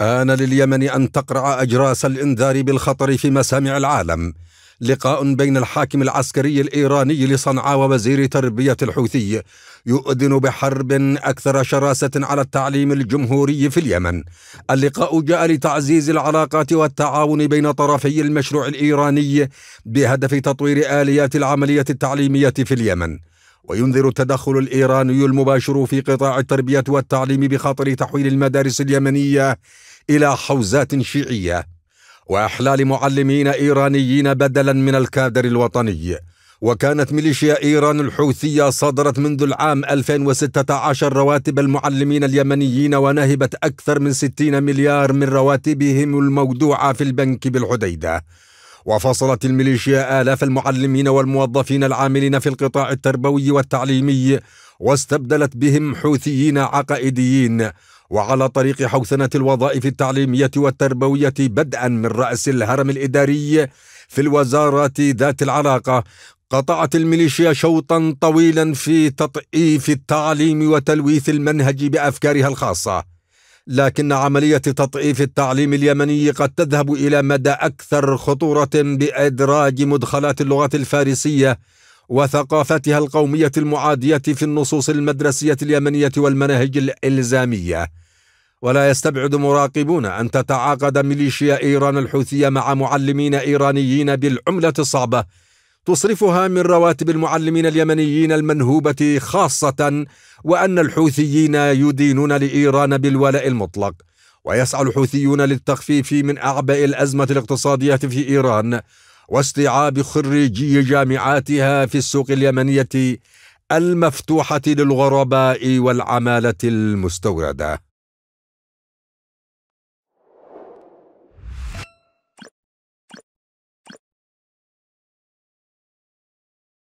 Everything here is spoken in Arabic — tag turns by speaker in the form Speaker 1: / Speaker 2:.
Speaker 1: آن لليمن أن تقرع أجراس الإنذار بالخطر في مسامع العالم. لقاء بين الحاكم العسكري الإيراني لصنعاء ووزير تربية الحوثي يؤذن بحرب أكثر شراسة على التعليم الجمهوري في اليمن. اللقاء جاء لتعزيز العلاقات والتعاون بين طرفي المشروع الإيراني بهدف تطوير آليات العملية التعليمية في اليمن. وينذر التدخل الإيراني المباشر في قطاع التربية والتعليم بخطر تحويل المدارس اليمنية إلى حوزات شيعية. وإحلال معلمين إيرانيين بدلا من الكادر الوطني. وكانت ميليشيا إيران الحوثية صدرت منذ العام 2016 رواتب المعلمين اليمنيين ونهبت أكثر من 60 مليار من رواتبهم المودوعة في البنك بالحديدة. وفصلت الميليشيا آلاف المعلمين والموظفين العاملين في القطاع التربوي والتعليمي واستبدلت بهم حوثيين عقائديين. وعلى طريق حوثنة الوظائف التعليمية والتربوية بدءا من رأس الهرم الإداري في الوزارات ذات العلاقة قطعت الميليشيا شوطا طويلا في تطئيف التعليم وتلويث المنهج بأفكارها الخاصة. لكن عملية تطئيف التعليم اليمني قد تذهب إلى مدى أكثر خطورة بإدراج مدخلات اللغة الفارسية وثقافتها القومية المعادية في النصوص المدرسية اليمنية والمناهج الإلزامية. ولا يستبعد مراقبون أن تتعاقد ميليشيا إيران الحوثية مع معلمين إيرانيين بالعملة الصعبة تصرفها من رواتب المعلمين اليمنيين المنهوبة خاصة وأن الحوثيين يدينون لإيران بالولاء المطلق. ويسعى الحوثيون للتخفيف من أعباء الأزمة الاقتصادية في إيران واستيعاب خريجي جامعاتها في السوق اليمنية المفتوحة للغرباء والعمالة المستوردة.